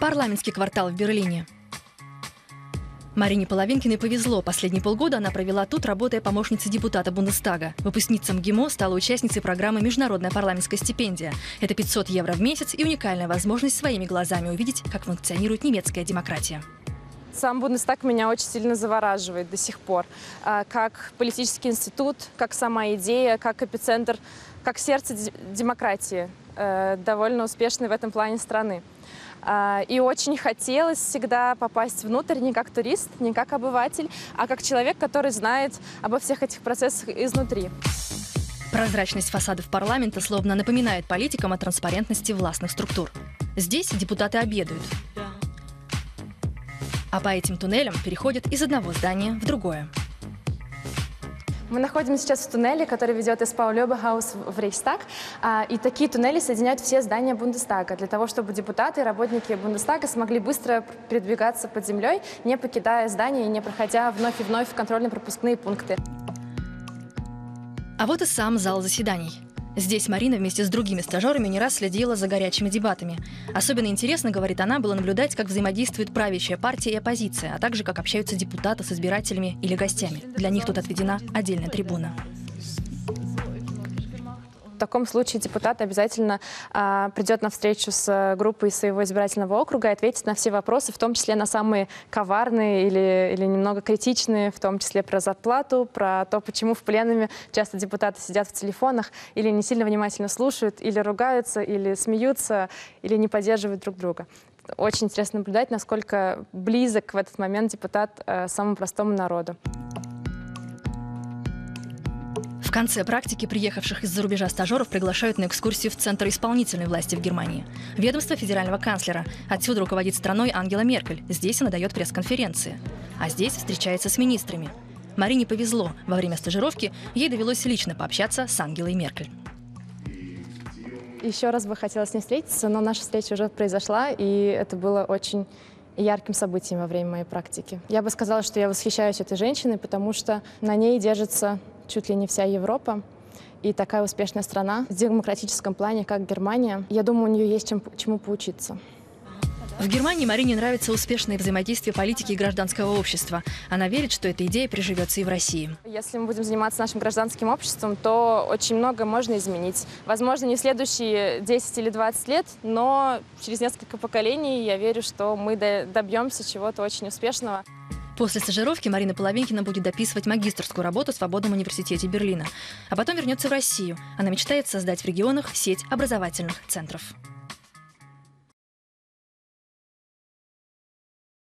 Парламентский квартал в Берлине. Марине Половинкиной повезло. Последние полгода она провела тут, работая помощницей депутата Бундестага. Выпускница МГИМО стала участницей программы «Международная парламентская стипендия». Это 500 евро в месяц и уникальная возможность своими глазами увидеть, как функционирует немецкая демократия. Сам Бундестаг меня очень сильно завораживает до сих пор. А, Как политический институт, как сама идея, как эпицентр, как сердце де- демократии, э, довольно успешной в этом плане страны. А, И очень хотелось всегда попасть внутрь не как турист, не как обыватель, а как человек, который знает обо всех этих процессах изнутри. Прозрачность фасадов парламента словно напоминает политикам о транспарентности властных структур. Здесь депутаты обедают. А по этим туннелям переходят из одного здания в другое. Мы находимся сейчас в туннеле, который ведет из Паулёбе-хаус в Рейхстаг. А, И такие туннели соединяют все здания Бундестага для того, чтобы депутаты и работники Бундестага смогли быстро передвигаться под землей, не покидая здание и не проходя вновь и вновь контрольно-пропускные пункты. А вот и сам зал заседаний. Здесь Марина вместе с другими стажерами не раз следила за горячими дебатами. Особенно интересно, говорит она, было наблюдать, как взаимодействует правящая партия и оппозиция, а также как общаются депутаты с избирателями или гостями. Для них тут отведена отдельная трибуна. В таком случае депутат обязательно а, придет на встречу с э, группой своего избирательного округа и ответит на все вопросы, в том числе на самые коварные или, или немного критичные, в том числе про зарплату, про то, почему в пленуме часто депутаты сидят в телефонах или не сильно внимательно слушают, или ругаются, или смеются, или не поддерживают друг друга. Очень интересно наблюдать, насколько близок в этот момент депутат э, самому простому народу. Конце практики приехавших из-за рубежа стажеров приглашают на экскурсию в Центр исполнительной власти в Германии. Ведомство федерального канцлера. Отсюда руководит страной Ангела Меркель. Здесь она дает пресс-конференции. А здесь встречается с министрами. Марине повезло. Во время стажировки ей довелось лично пообщаться с Ангелой Меркель. Еще раз бы хотела с ней встретиться, но наша встреча уже произошла, и это было очень ярким событием во время моей практики. Я бы сказала, что я восхищаюсь этой женщиной, потому что на ней держится чуть ли не вся Европа. И такая успешная страна в демократическом плане, как Германия, я думаю, у нее есть чем, чему поучиться. В Германии Марине нравится успешное взаимодействие политики и гражданского общества. Она верит, что эта идея приживется и в России. Если мы будем заниматься нашим гражданским обществом, то очень много можно изменить. Возможно, не в следующие 10 или 20 лет, но через несколько поколений я верю, что мы до- добьемся чего-то очень успешного. После стажировки Марина Половинкина будет дописывать магистрскую работу в Свободном университете Берлина. А потом вернется в Россию. Она мечтает создать в регионах сеть образовательных центров.